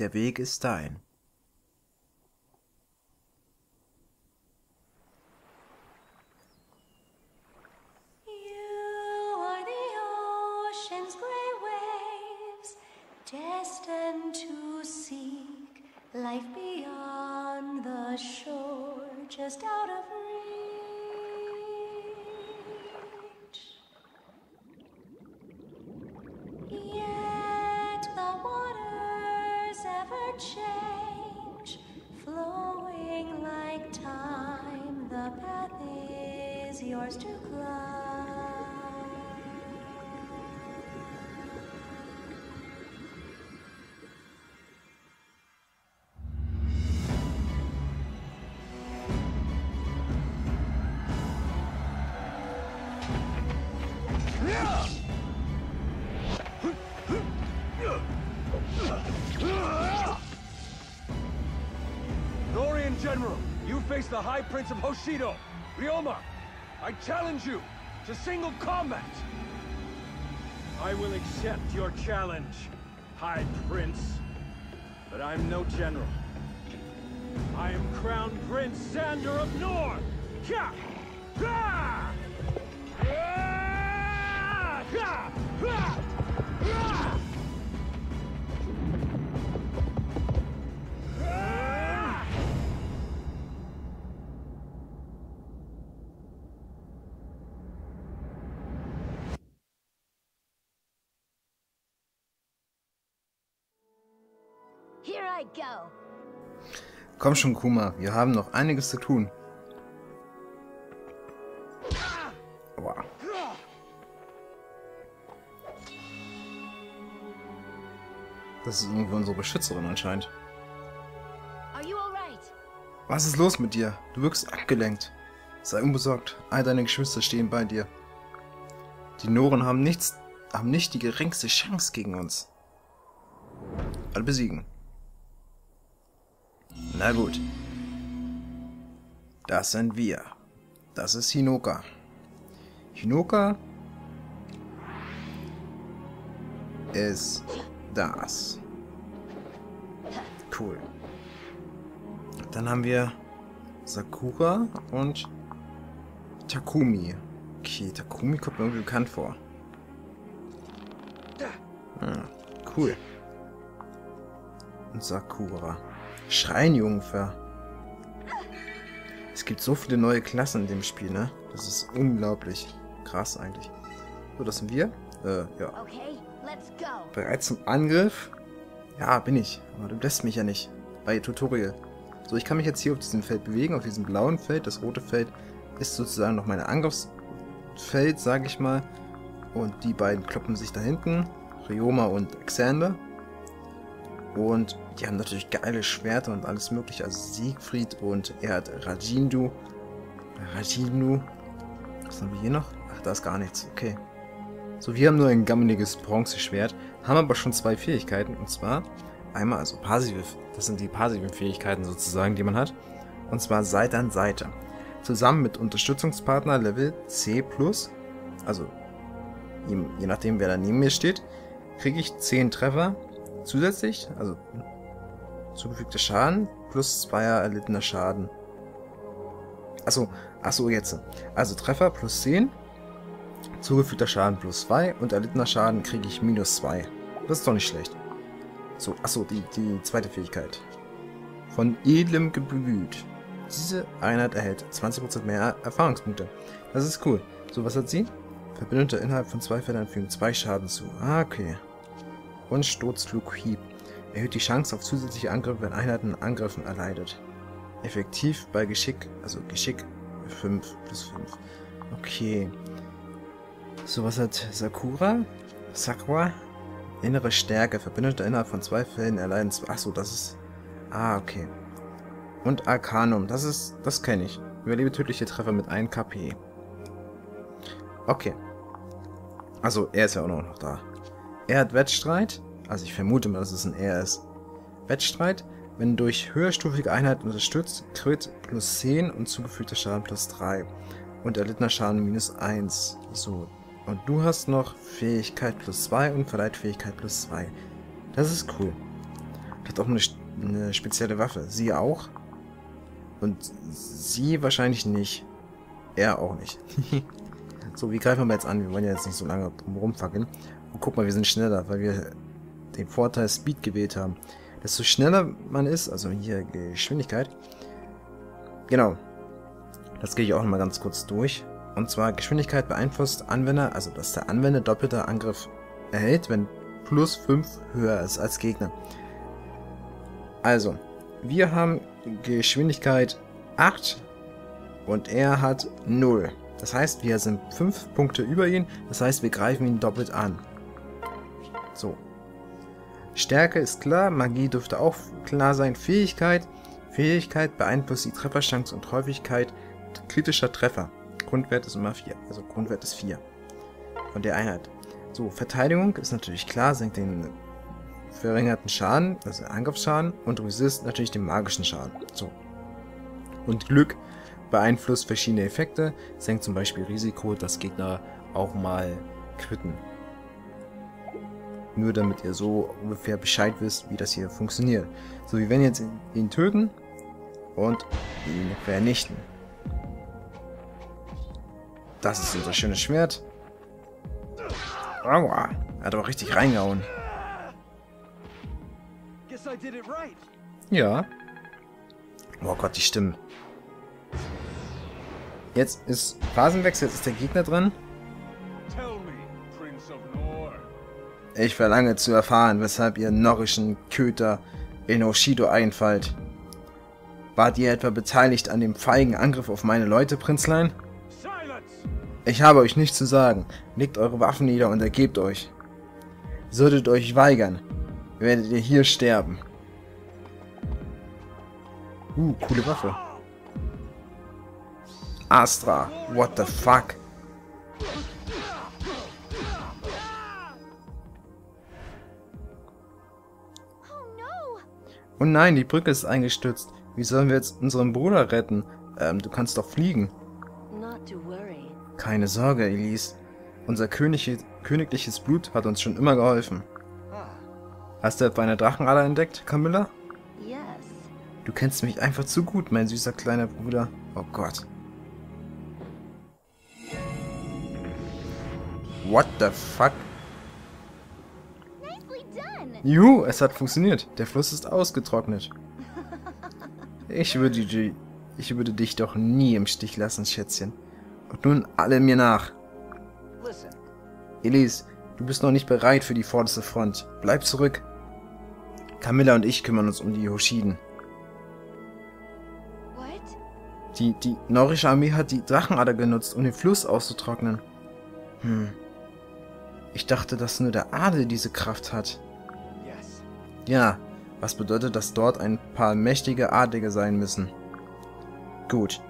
Der Weg ist dein. Change, flowing like time. The path is yours to climb. General, you face the High Prince of Hoshido, Ryoma. I challenge you to single combat. I will accept your challenge, High Prince. But I'm no general. I am Crown Prince Sander of! Ha! Ah! Ha! Ha! Ha! Komm schon, Kuma, wir haben noch einiges zu tun. Aua. Das ist irgendwie unsere Beschützerin anscheinend. Was ist los mit dir? Du wirkst abgelenkt. Sei unbesorgt. All deine Geschwister stehen bei dir. Die Noren haben nichts, haben nicht die geringste Chance gegen uns. Alle besiegen. Na gut. Das sind wir. Das ist Hinoka. Hinoka ist das. Cool. Dann haben wir Sakura und Takumi. Okay, Takumi kommt mir irgendwie bekannt vor. Ah, cool. Und Sakura. Schreinjungfer. Es gibt so viele neue Klassen in dem Spiel, ne? Das ist unglaublich. Krass eigentlich. So, das sind wir. Äh, ja. Okay, let's go. Bereit zum Angriff? Ja, bin ich. Aber du lässt mich ja nicht. Bei Tutorial. So, ich kann mich jetzt hier auf diesem Feld bewegen, auf diesem blauen Feld. Das rote Feld ist sozusagen noch mein Angriffsfeld, sage ich mal. Und die beiden kloppen sich da hinten. Ryoma und Xander. Und die haben natürlich geile Schwerter und alles mögliche. Also Siegfried und er hat Rajindu. Rajinu. Was haben wir hier noch? Ach, da ist gar nichts. Okay. So, wir haben nur ein gammeliges Bronzeschwert, haben aber schon zwei Fähigkeiten. Und zwar einmal, also passive, das sind die passiven Fähigkeiten sozusagen, die man hat. Und zwar Seite an Seite. Zusammen mit Unterstützungspartner Level C+, also je, je nachdem wer da neben mir steht, kriege ich 10 Treffer zusätzlich, also zugefügter Schaden plus 2 erlittener Schaden. Achso, achso, jetzt. Also Treffer plus 10, zugefügter Schaden plus 2 und erlittener Schaden kriege ich minus 2. Das ist doch nicht schlecht. So, achso, die, die zweite Fähigkeit. Von edlem Geblüt. Diese Einheit erhält 20% mehr Erfahrungspunkte. Das ist cool. So, was hat sie? Verbündete innerhalb von zwei Feldern fügen zwei Schaden zu. Ah, okay. Und Sturzflug Hieb. Erhöht die Chance auf zusätzliche Angriffe, wenn Einheiten Angriffen erleidet. Effektiv bei Geschick, also Geschick 5 plus 5. Okay. So, was hat Sakura? Sakura? Innere Stärke. Verbündete innerhalb von zwei Fällen erleiden... zwei- Achso, das ist... Ah, okay. Und Arcanum. Das ist... Das kenne ich. Überlebe tödliche Treffer mit 1 KP. Okay. Also, er ist ja auch noch da. Er hat Wettstreit. Also, ich vermute mal, dass es ein Er ist. Wettstreit. Wenn durch höherstufige Einheiten unterstützt, Crit plus 10 und zugefügter Schaden plus 3. Und erlittener Schaden minus 1. So. Und du hast noch Fähigkeit plus 2 und Verleitfähigkeit plus 2. Das ist cool. hat auch eine, eine spezielle Waffe. Sie auch. Und sie wahrscheinlich nicht. Er auch nicht. so, wie greifen wir jetzt an? Wir wollen ja jetzt nicht so lange rumfackeln. Und guck mal, wir sind schneller, weil wir den Vorteil Speed gewählt haben. Desto schneller man ist, also hier Geschwindigkeit. Genau. Das gehe ich auch nochmal ganz kurz durch. Und zwar Geschwindigkeit beeinflusst Anwender, also dass der Anwender doppelter Angriff erhält, wenn plus 5 höher ist als Gegner. Also, wir haben Geschwindigkeit 8 und er hat 0. Das heißt, wir sind 5 Punkte über ihn, das heißt, wir greifen ihn doppelt an. So. Stärke ist klar, Magie dürfte auch klar sein. Fähigkeit. Fähigkeit beeinflusst die Trefferchance und Häufigkeit kritischer Treffer. Grundwert ist immer 4, also Grundwert ist 4 von der Einheit. So, Verteidigung ist natürlich klar, senkt den verringerten Schaden, also Angriffsschaden und Resist natürlich den magischen Schaden. So. Und Glück beeinflusst verschiedene Effekte, senkt zum Beispiel Risiko, dass Gegner auch mal kritten. Nur damit ihr so ungefähr Bescheid wisst, wie das hier funktioniert. So, wir werden jetzt ihn töten und ihn vernichten. Das ist unser schönes Schwert. Aua, er hat aber richtig reingehauen. Ja. Oh Gott, die Stimmen. Jetzt ist Phasenwechsel, jetzt ist der Gegner dran. Nor. Ich verlange zu erfahren, weshalb ihr norrischen Köter in Oshido einfallt. Wart ihr etwa beteiligt an dem feigen Angriff auf meine Leute, Prinzlein? Ich habe euch nichts zu sagen. Legt eure Waffen nieder und ergebt euch. Solltet euch weigern, werdet ihr hier sterben. Uh, coole Waffe. Astra, what the fuck? Oh no! Oh nein, die Brücke ist eingestürzt. Wie sollen wir jetzt unseren Bruder retten? Ähm, du kannst doch fliegen. Keine Sorge, Elise. Unser Königli königliches Blut hat uns schon immer geholfen. Hast du etwa eine Drachenader entdeckt, Camilla? Yes. Du kennst mich einfach zu gut, mein süßer kleiner Bruder. Oh Gott. What the fuck? Juhu, es hat funktioniert. Der Fluss ist ausgetrocknet. Ich würde, die- ich würde dich doch nie im Stich lassen, Schätzchen. Und nun alle mir nach. Elise, du bist noch nicht bereit für die vorderste Front. Bleib zurück. Camilla und ich kümmern uns um die Hoshiden. Die, die norrische Armee hat die Drachenader genutzt, um den Fluss auszutrocknen. Hm. Ich dachte, dass nur der Adel diese Kraft hat. Ja, was bedeutet, dass dort ein paar mächtige Adlige sein müssen? Gut,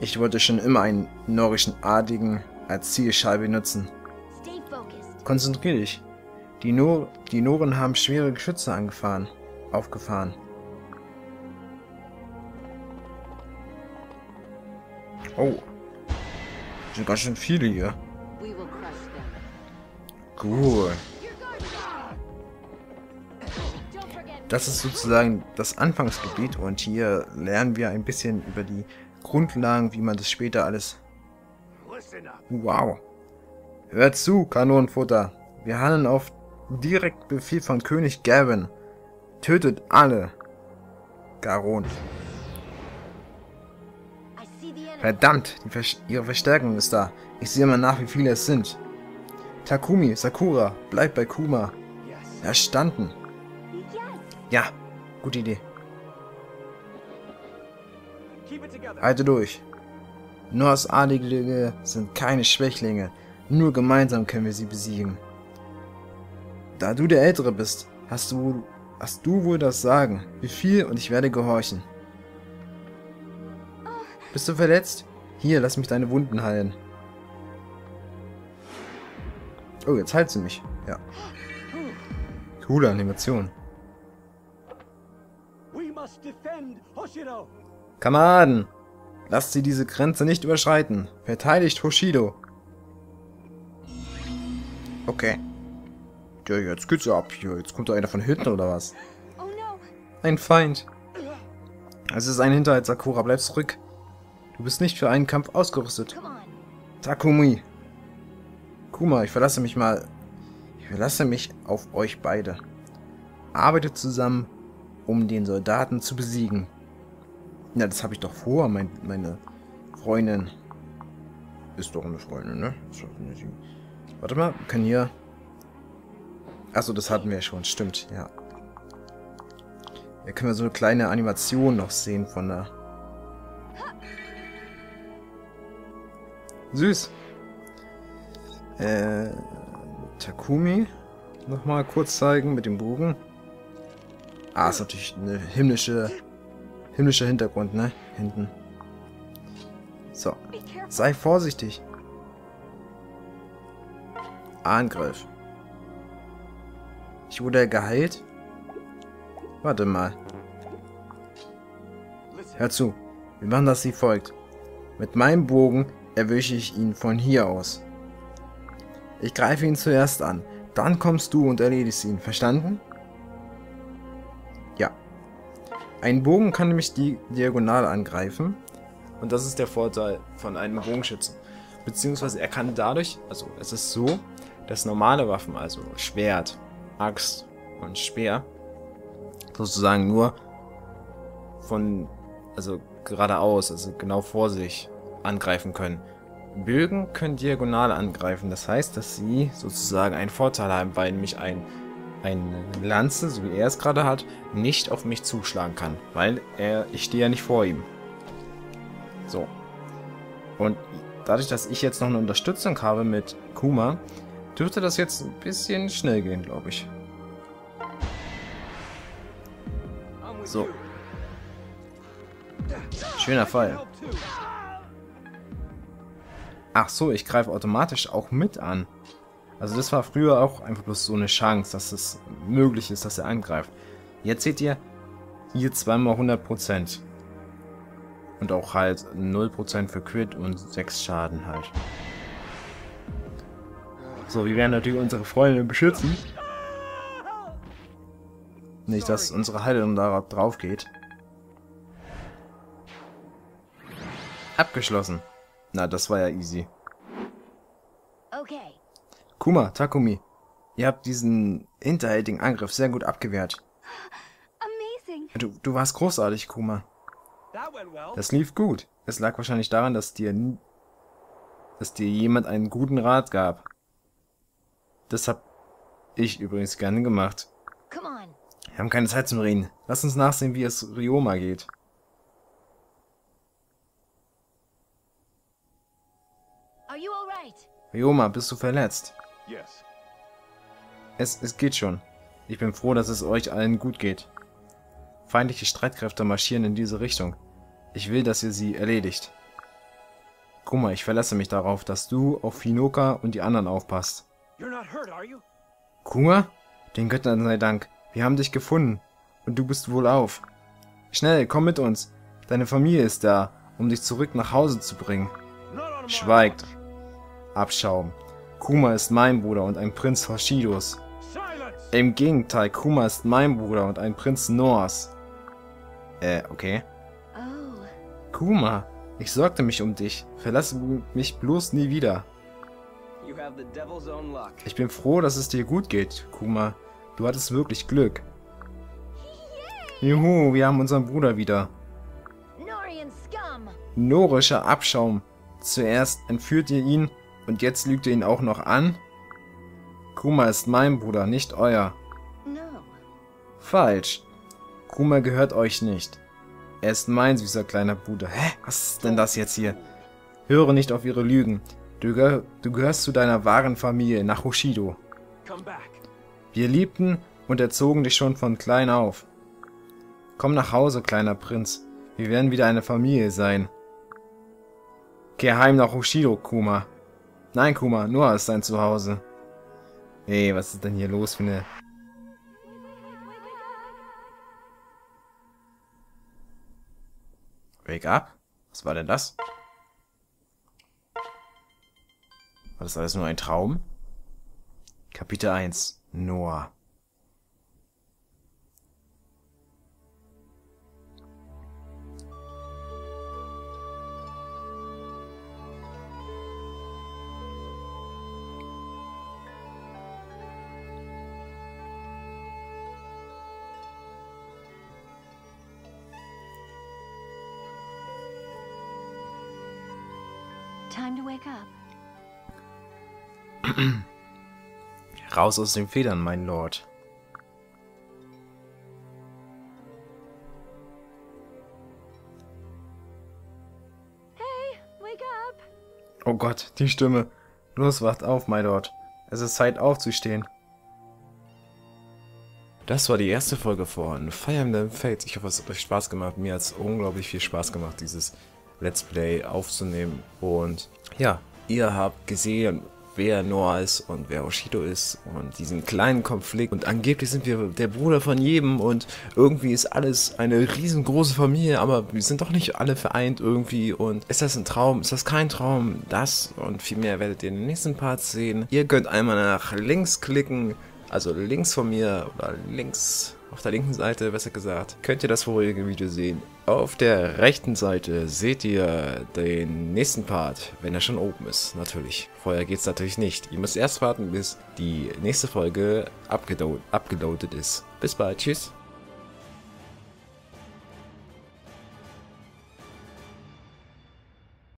ich wollte schon immer einen norrischen Adligen als Zielscheibe nutzen. Konzentrier dich. Die, Nor die Noren haben schwere Geschütze angefahren, aufgefahren. Oh. Sind ganz schön viele hier. Cool. Das ist sozusagen das Anfangsgebiet und hier lernen wir ein bisschen über die Grundlagen, wie man das später alles... Wow. Hört zu, Kanonenfutter. Wir handeln auf direkt Befehl von König Gavin. Tötet alle. Garon. Verdammt, Vers ihre Verstärkung ist da. Ich sehe mal nach, wie viele es sind. Takumi, Sakura, bleibt bei Kuma. Verstanden. Ja, gute Idee. Halte durch. Nors Adlige sind keine Schwächlinge. Nur gemeinsam können wir sie besiegen. Da du der Ältere bist, hast du, hast du wohl das Sagen. Befiehl und ich werde gehorchen. Bist du verletzt? Hier, lass mich deine Wunden heilen. Oh, jetzt heilt sie mich. Ja. Coole Animation. Kameraden, lasst sie diese Grenze nicht überschreiten. Verteidigt Hoshido. Okay. Ja, jetzt geht's ja ab hier. Jetzt kommt da einer von hinten oder was? Oh! Ein Feind. Es ist ein Hinterhalt, Sakura. Bleib zurück. Du bist nicht für einen Kampf ausgerüstet. Takumi. Kuma, ich verlasse mich mal. Ich verlasse mich auf euch beide. Arbeitet zusammen, um den Soldaten zu besiegen. Na, das habe ich doch vor, mein, meine Freundin. Ist doch eine Freundin, ne? Warte mal, können hier. Achso, das hatten wir ja schon, stimmt, ja. Hier können wir so eine kleine Animation noch sehen von der. Süß. Äh, Takumi nochmal kurz zeigen mit dem Bogen. Ah, ist natürlich eine himmlische, himmlischer Hintergrund, ne? Hinten. So. Sei vorsichtig. Angriff. Ich wurde geheilt? Warte mal. Hör zu. Wir machen das wie folgt. Mit meinem Bogen erwische ich ihn von hier aus. Ich greife ihn zuerst an. Dann kommst du und erledigst ihn. Verstanden? Ja. Ein Bogen kann nämlich die diagonal angreifen. Und das ist der Vorteil von einem Bogenschützen. Beziehungsweise er kann dadurch, also es ist so, dass normale Waffen, also Schwert, Axt und Speer, sozusagen nur von, also geradeaus, also genau vor sich angreifen können. Bögen können diagonal angreifen, das heißt, dass sie sozusagen einen Vorteil haben, weil nämlich ein, eine Lanze, so wie er es gerade hat, nicht auf mich zuschlagen kann, weil er, ich stehe ja nicht vor ihm. So. Und dadurch, dass ich jetzt noch eine Unterstützung habe mit Kuma, dürfte das jetzt ein bisschen schnell gehen, glaube ich. So. Schöner Fall. Ach so, ich greife automatisch auch mit an. Also das war früher auch einfach bloß so eine Chance, dass es möglich ist, dass er angreift. Jetzt seht ihr hier zweimal 100%. Und auch halt 0% für Crit und 6 Schaden halt. So, wir werden natürlich unsere Freunde beschützen. Nicht, dass unsere Heilung da drauf geht. Abgeschlossen. Na, das war ja easy. Okay. Kuma, Takumi, ihr habt diesen hinterhältigen Angriff sehr gut abgewehrt. Amazing. Du, du warst großartig, Kuma. Das lief gut. Es lag wahrscheinlich daran, dass dir, n- dass dir jemand einen guten Rat gab. Das hab ich übrigens gerne gemacht. Come on. Wir haben keine Zeit zum Reden. Lass uns nachsehen, wie es Ryoma geht. Ryoma, bist du verletzt? Yes. Es, es geht schon. Ich bin froh, dass es euch allen gut geht. Feindliche Streitkräfte marschieren in diese Richtung. Ich will, dass ihr sie erledigt. Mal, ich verlasse mich darauf, dass du auf Hinoka und die anderen aufpasst. Hurt? Kuma? Den Göttern sei Dank. Wir haben dich gefunden. Und du bist wohlauf. Schnell, komm mit uns. Deine Familie ist da, um dich zurück nach Hause zu bringen. Schweigt. Abschaum. Kuma ist mein Bruder und ein Prinz Hoshidos. Im Gegenteil, Kuma ist mein Bruder und ein Prinz Noahs. Äh, okay. Oh. Kuma, ich sorgte mich um dich. Verlasse mich bloß nie wieder. You have the devil's own luck. Ich bin froh, dass es dir gut geht, Kuma. Du hattest wirklich Glück. Juhu, wir haben unseren Bruder wieder. Norischer Abschaum. Zuerst entführt ihr ihn und jetzt lügt ihr ihn auch noch an? Kuma ist mein Bruder, nicht euer. No. Falsch. Kuma gehört euch nicht. Er ist mein süßer kleiner Bruder. Hä? Was ist denn das jetzt hier? Höre nicht auf ihre Lügen. Du, gehör, du gehörst zu deiner wahren Familie, nach Hoshido. Wir liebten und erzogen dich schon von klein auf. Komm nach Hause, kleiner Prinz. Wir werden wieder eine Familie sein. Geh heim nach Hoshido, Kuma. Nein, Kuma, Noah ist dein Zuhause. Hey, was ist denn hier los für eine... Wake up? Was war denn das? War das alles nur ein Traum? Kapitel 1 Noah Time to wake up. Raus aus den Federn, mein Lord. Hey, wake up! Oh Gott, die Stimme. Los, wacht auf, mein Lord. Es ist Zeit aufzustehen. Das war die erste Folge von Fire Emblem Fates. Ich hoffe, es hat euch Spaß gemacht. Mir hat es unglaublich viel Spaß gemacht, dieses Let's Play aufzunehmen. Und ja, ihr habt gesehen, wer Noah ist und wer Oshido ist und diesen kleinen Konflikt. Und angeblich sind wir der Bruder von jedem und irgendwie ist alles eine riesengroße Familie, aber wir sind doch nicht alle vereint irgendwie. Und ist das ein Traum? Ist das kein Traum? Das und viel mehr werdet ihr in den nächsten Parts sehen. Ihr könnt einmal nach links klicken, also links von mir oder links auf der linken Seite, besser gesagt, könnt ihr das vorherige Video sehen. Auf der rechten Seite seht ihr den nächsten Part, wenn er schon oben ist, natürlich. Vorher geht es natürlich nicht. Ihr müsst erst warten, bis die nächste Folge abgeloadet ist. Bis bald, tschüss.